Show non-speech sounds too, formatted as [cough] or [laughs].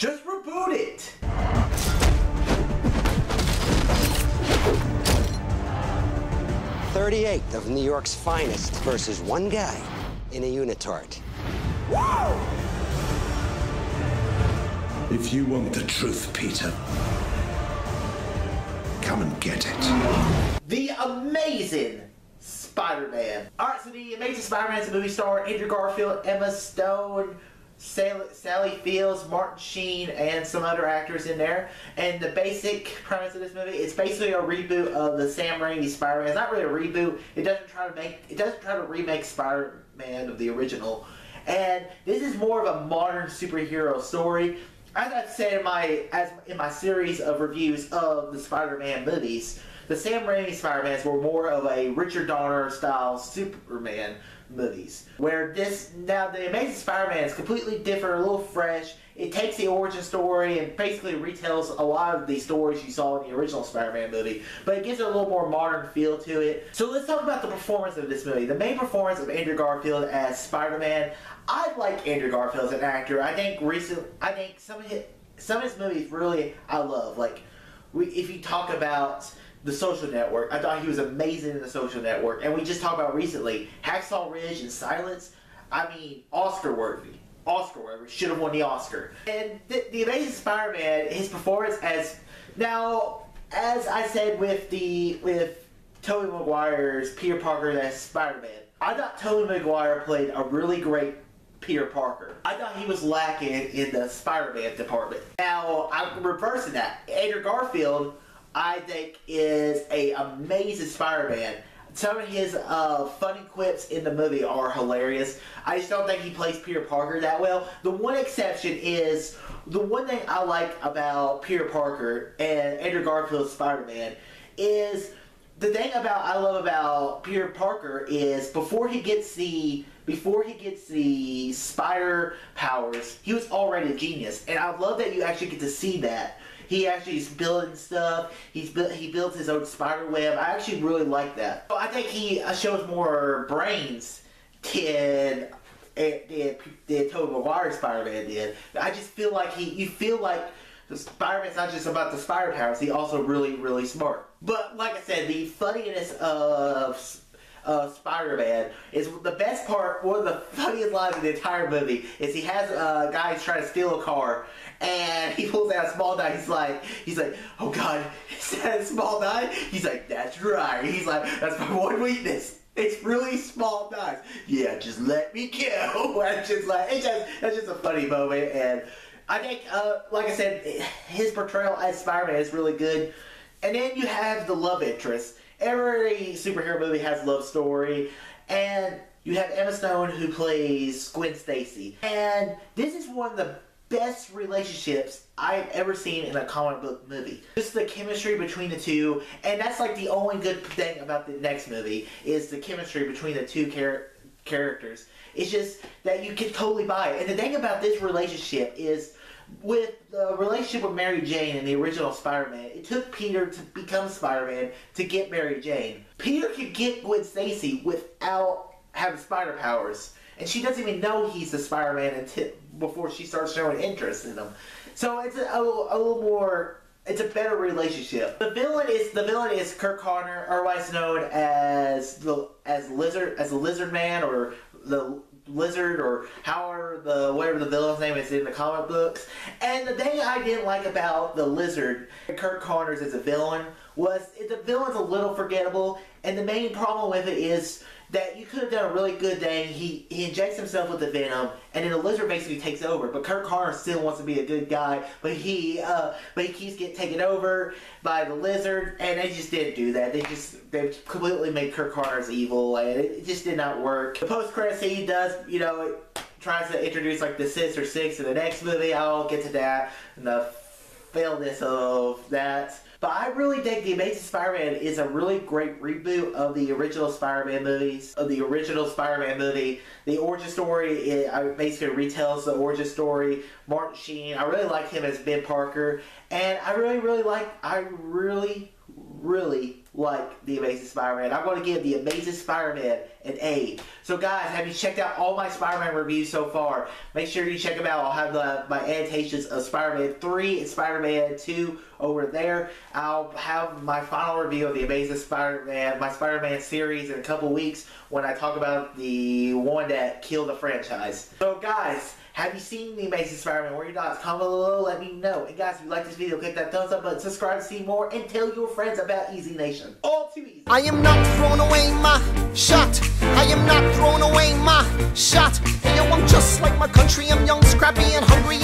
Just reboot it! Thirty-eight of New York's finest versus one guy in a unitard. If you want the truth, Peter, come and get it. The Amazing Spider-Man. Alright, so The Amazing Spider-Man is a movie star Andrew Garfield, Emma Stone, Sally, Fields, Martin Sheen, and some other actors in there. And the basic premise of this movie, it's basically a reboot of the Sam Raimi Spider-Man. It's not really a reboot. It doesn't try to make, it doesn't try to remake Spider-Man of the original. And this is more of a modern superhero story. As I've said in my as in my series of reviews of the Spider-Man movies, the Sam Raimi Spider-Mans were more of a Richard Donner style Superman movies. Where this now the Amazing Spider-Man is completely different, a little fresh. It takes the origin story and basically retells a lot of the stories you saw in the original Spider-Man movie, but it gives it a little more modern feel to it. So let's talk about the performance of this movie. The main performance of Andrew Garfield as Spider-Man. I like Andrew Garfield as an actor. I think recent I think some of his some of his movies really I love. Like we, if you talk about the Social Network, I thought he was amazing in the Social Network, and we just talked about recently Hacksaw Ridge and Silence. I mean, Oscar worthy. Oscar worthy. Should have won the Oscar. And the, the Amazing Spider-Man, his performance as now, as I said with the with Tobey Maguire's Peter Parker as Spider-Man, I thought Tobey Maguire played a really great Peter Parker. I thought he was lacking in the Spider-Man department. Now, I'm reversing that. Andrew Garfield, I think, is a amazing Spider-Man. Some of his uh, funny quips in the movie are hilarious. I just don't think he plays Peter Parker that well. The one exception is the one thing I like about Peter Parker and Andrew Garfield's Spider-Man is the thing about I love about Peter Parker is before he gets the before he gets the spider powers, he was already a genius, and I love that you actually get to see that. He actually is building stuff. He's. He built his own spider web. I actually really like that. So I think he uh, shows more brains than than, than Tobey Maguire Spider-Man did. I just feel like he. You feel like the Spider-Man's not just about the spider powers. He's also really, really smart. But like I said, the funniness of uh, Spider-Man is the best part. One of the funniest lines in the entire movie is he has uh, guys trying to steal a car, and he pulls out a small knife. He's like, he's like, oh god, [laughs] is that a small knife? He's like, that's right. He's like, that's my one weakness. It's really small knives. Yeah, just let me kill. [laughs] And just like it's just that's just a funny moment, and I think, uh, like I said, his portrayal as Spider-Man is really good. And then you have the love interest. Every superhero movie has a love story, and you have Emma Stone who plays Gwen Stacy. And this is one of the best relationships I've ever seen in a comic book movie. Just the chemistry between the two, and that's like the only good thing about the next movie is the chemistry between the two char- characters. It's just that you can totally buy it. And the thing about this relationship is with the relationship with Mary Jane in the original Spider-Man, it took Peter to become Spider-Man to get Mary Jane. Peter could get Gwen Stacy without having spider powers, and she doesn't even know he's the Spider-Man until before she starts showing interest in him. So it's a, a, a little more. It's a better relationship. The villain is the villain is Kirk Connor, otherwise known as the as Lizard as the Lizard Man or the Lizard or however the whatever the villain's name is in the comic books. And the thing I didn't like about the Lizard, Kirk Connors as a villain, was the villain's a little forgettable. And the main problem with it is that you could have done a really good thing. He he injects himself with the venom, and then the lizard basically takes over. But Kirk Connors still wants to be a good guy, but he uh, but he keeps getting taken over by the lizard, and they just didn't do that. They just they completely made Kirk Connors evil, and it just did not work. The post credit he does, you know. Tries to introduce like the Sinister Six in the next movie. I'll get to that and the failedness of that. But I really think The Amazing Spider-Man is a really great reboot of the original Spider-Man movies, of the original Spider-Man movie. The origin story it basically retells the origin story. Martin Sheen, I really like him as Ben Parker, and I really, really like, I really, really like The Amazing Spider-Man. I'm going to give The Amazing Spider-Man an A. So guys, have you checked out all my Spider-Man reviews so far? Make sure you check them out. I'll have the, my annotations of Spider-Man 3 and Spider-Man 2 over there. I'll have my final review of The Amazing Spider-Man, my Spider-Man series in a couple weeks when I talk about the one that killed the franchise. So guys, have you seen The Amazing Spider-Man? What are your thoughts? Comment below, let me know. And guys, if you like this video, click that thumbs up button, subscribe to see more, and tell your friends about Easy Nation. All too easy. I am not throwing away my shot. I am not throwing away my shot. Hey, yo, I'm just like my country. I'm young, scrappy, and hungry.